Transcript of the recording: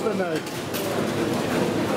The night.